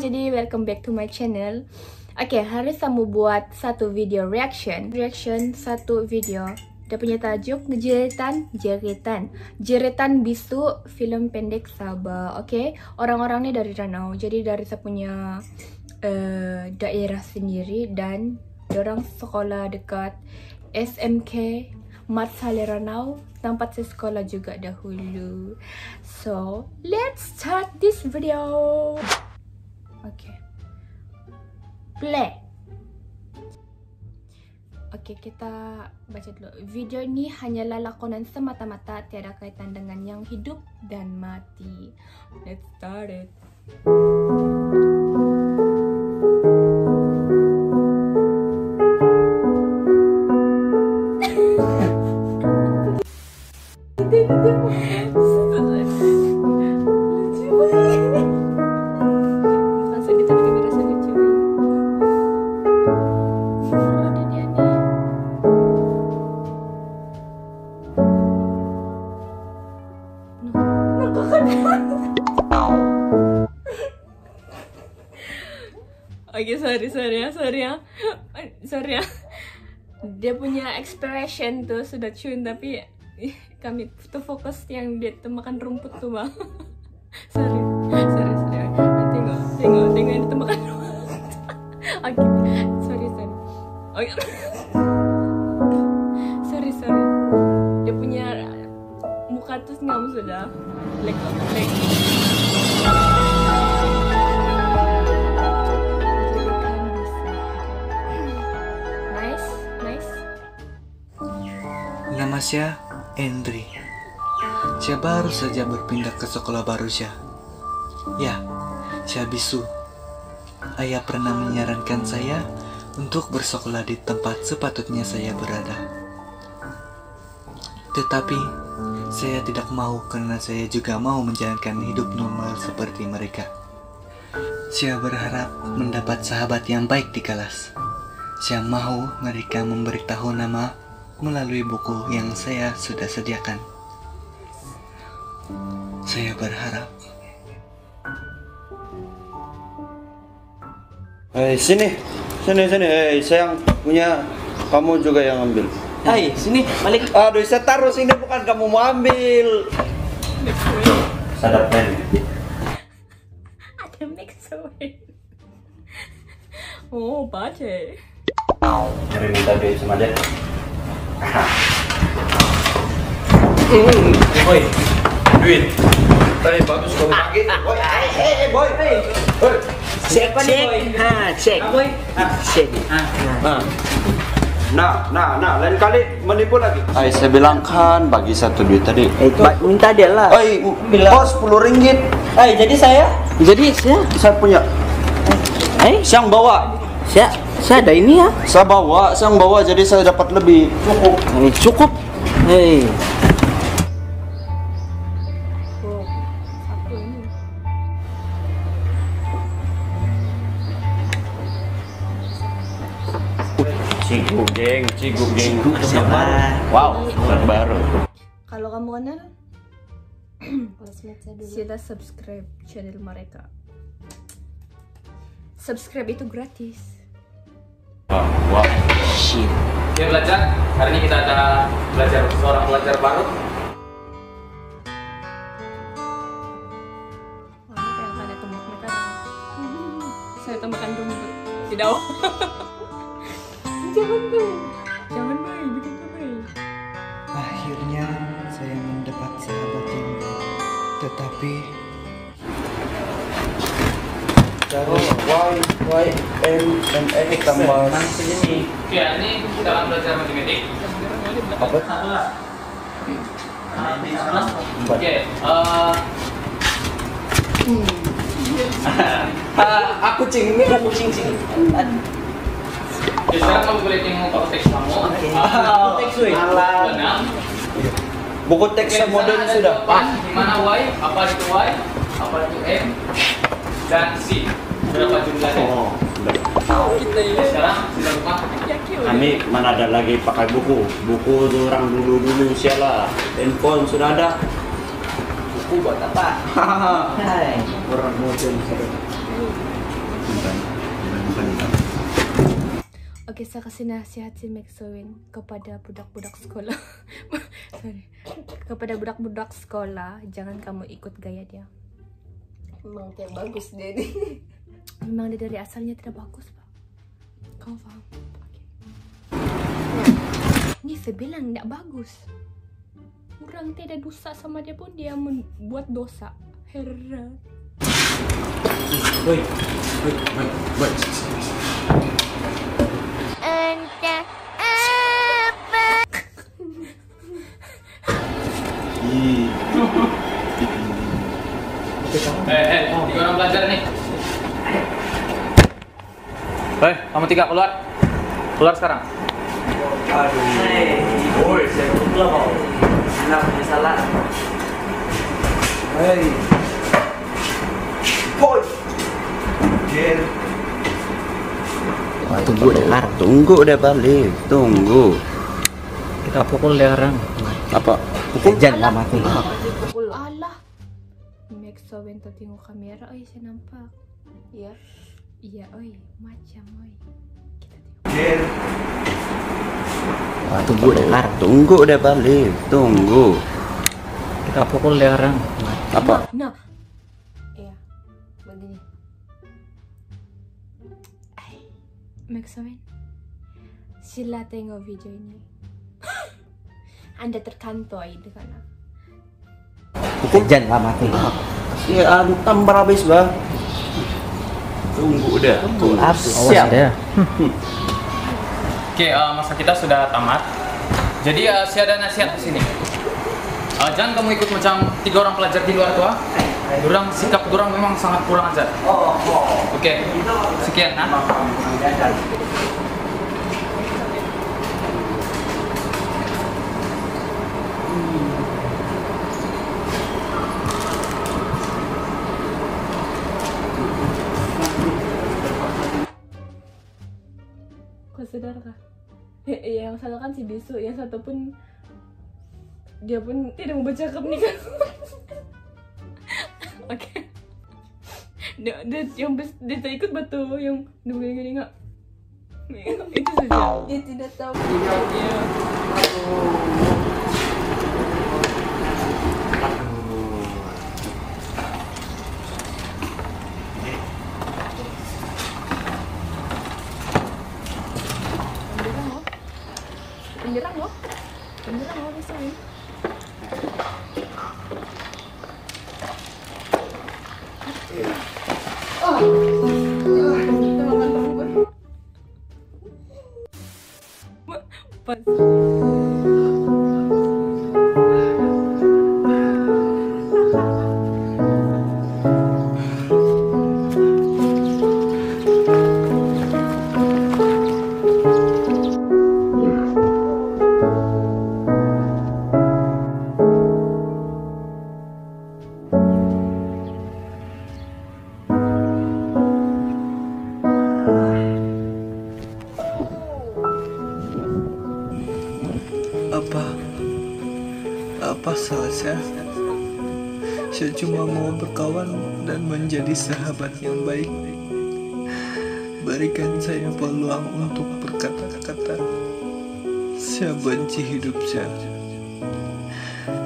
jadi welcome back to my channel. Oke, hari saya mau buat satu video reaction. Reaction satu video. Dia punya tajuk Jeretan Jeretan. Jeretan Bisu film pendek Sabah. Oke, orang-orang ini dari Ranau. Jadi dari saya punya uh, daerah sendiri dan orang sekolah dekat SMK Mat Saleh Ranau tempat saya sekolah juga dahulu. So, let's start this video. Okay. Play. Oke, okay, kita baca dulu. Video ini hanyalah lakonan semata-mata tiada kaitan dengan yang hidup dan mati. Let's start it. Expression tuh sudah cun tapi kami tuh fokus yang dia tuh makan rumput tuh bang. Sorry sorry sorry. Tengok tengok tengok yang makan rumput. Oke okay. sorry sorry. Oke okay. sorry sorry. Dia punya muka tuh ngam sudah. Lek lek Nama saya Endri. Saya baru saja berpindah ke sekolah baru saya. Ya, saya bisu. Ayah pernah menyarankan saya untuk bersekolah di tempat sepatutnya saya berada. Tetapi, saya tidak mau karena saya juga mau menjalankan hidup normal seperti mereka. Saya berharap mendapat sahabat yang baik di kelas. Saya mau mereka memberitahu nama melalui buku yang saya sudah sediakan. Saya berharap. Hei, sini. Sini, sini. Hei, sayang punya kamu juga yang ambil. Hai, sini, balik. Aduh, saya taruh sini bukan kamu mau ambil. Sadap men. Ada mix Oh, baca. Cari minta duit sama dia. Hmm, duit. Tadi bagus kamu pakai. Boy, hei, hei, boy. Boy. Cek, cek. Ha, cek. boy. Cek. Nah. Nah, nah, nah, lain kali menipu lagi. Ay, saya bilang kan bagi satu duit tadi. Eh, minta dia lah. Bilang. Oh, sepuluh ringgit. Eh, jadi saya? Jadi saya? Saya punya. Eh, siang bawa. Saya, saya ada ini ya. Saya bawa, saya bawa, jadi saya dapat lebih. Cukup. Eh, cukup. Hei. Ciguk geng. Ciguk siapa? Wow, baru. Kalau kamu kenal, sila subscribe channel mereka. Subscribe itu gratis. Wow, wow. Shit. Oke belajar, hari ini kita ada belajar seorang pelajar baru. Saya tambahkan dulu. Tidak. Jangan bay, jangan bay, bikin bay. Akhirnya saya mendapat sahabat yang baik, tetapi Terus Y, Y, M, M, X tambah Oke, ini kita akan belajar matematik. apa? Oke, uh, aku cing, ini aku cing cing. Sekarang boleh tengok buku teks kamu. Teks, weh. Enam. Buku teks modern sudah. Di mana Y, apa itu Y, apa itu M, dan C. Berapa jumlahnya? Oh, sudah. Kita ya. Sekarang sudah lupa. Kami mana ada lagi pakai buku. Buku orang dulu-dulu sialah. Handphone sudah ada. Buku buat apa? Hai. Orang modern sudah. bukan bukan bukan bukan. Oke, saya kasih nasihat si Maxwin kepada budak-budak sekolah. Sorry. Kepada budak-budak sekolah, jangan kamu ikut gaya dia. Emang kayak bagus dia nih. Memang dia dari asalnya tidak bagus, Pak. Kamu paham? Oke. Ini saya bilang tidak bagus. Orang tidak dosa sama dia pun dia membuat dosa. Heran. Woi, woi, woi, woi. Eh, eh, tiga orang belajar nih. Hei, kamu tiga keluar. Keluar sekarang. Woi, saya kau. Punya salah? Hei. Boy. Ger. tunggu deh. Tunggu deh balik. Tunggu. Kita pukul dia orang. Apa? Jangan lama tuh. Maxwin tengok kamera, oi saya nampak. Iya. Iya, oi, macam oi. Kita tengok. Tunggu deh Lar. Tunggu deh balik. Tunggu. Kita pukul dia orang. Apa? Nah, Iya. Begini. Maxwin, sila tengok video ini. Anda terkantoi dengan aku. Jangan lama tuh. Ya antam berhabis bah. Tunggu deh. Tunggu. Siap. dia. Oke, eh, masa kita sudah tamat. Jadi eh, saya ada nasihat di sini. Eh, jangan kamu ikut macam tiga orang pelajar di luar tua. Durang sikap durang memang sangat kurang ajar. Oke, sekian. Nah. Kah? Eh, yang salah kan si Bisu, yang satu pun dia pun tidak membaca pernikahan. Oke. Dia, dia yang bes, dia ikut batu yang dia gini nggak. Itu saja. Dia tidak tahu. Pendirang Pas. Berkawan dan menjadi sahabat yang baik. Berikan saya peluang untuk berkata-kata. Saya benci hidup saya.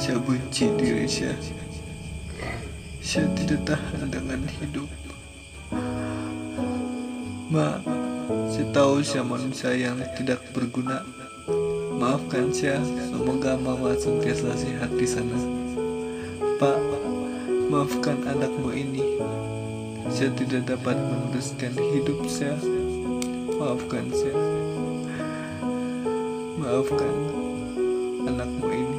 Saya benci diri saya. Saya tidak tahan dengan hidup. Ma, saya tahu saya manusia yang tidak berguna. Maafkan saya, semoga mama senantiasa sehat di sana. Pak, maafkan anakmu ini. Saya tidak dapat meneruskan hidup saya. Maafkan saya. Maafkan anakmu ini.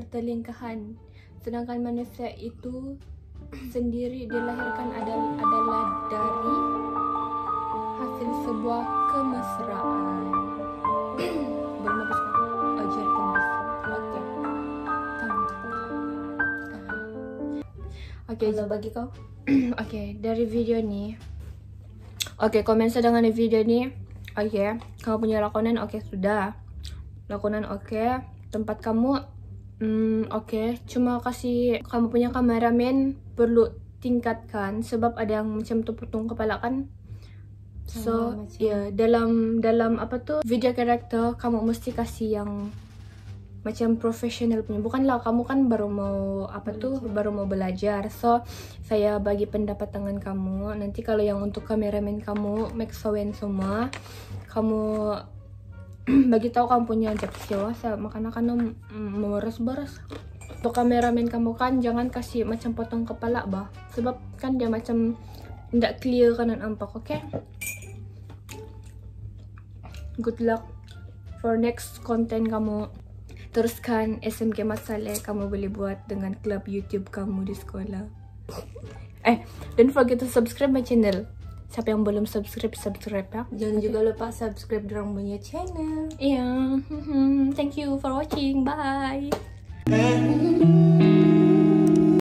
Pertelingkahan sedangkan manusia itu sendiri dilahirkan adalah, adalah dari hasil sebuah kemesraan oh jeritan bisu oke Kalau bagi kau? Oke, dari video ini. Oke, komen saya dengan video ini. Oke, kamu punya lakonan, oke sudah. Lakonan oke, tempat kamu, hmm, oke. Cuma kasih kamu punya kameramen perlu tingkatkan sebab ada yang macam tu potong kepala kan. So, macam- ya dalam dalam apa tuh video karakter kamu mesti kasih yang macam profesional punya. Bukanlah kamu kan baru mau apa tuh baru mau belajar. So saya bagi pendapat dengan kamu. Nanti kalau yang untuk kameramen kamu make sowen semua kamu bagi tahu kamu punya skill saya makanya kan memeras-beras untuk kameramen kamu kan jangan kasih macam potong kepala bah. Sebab kan dia macam tidak clear kanan ampak oke? Good luck for next content kamu. Teruskan SMK Masale kamu boleh buat dengan klub YouTube kamu di sekolah. Eh don't forget to subscribe my channel siapa yang belum subscribe subscribe ya. Jangan juga lupa subscribe dorang punya channel. iya thank you for watching. Bye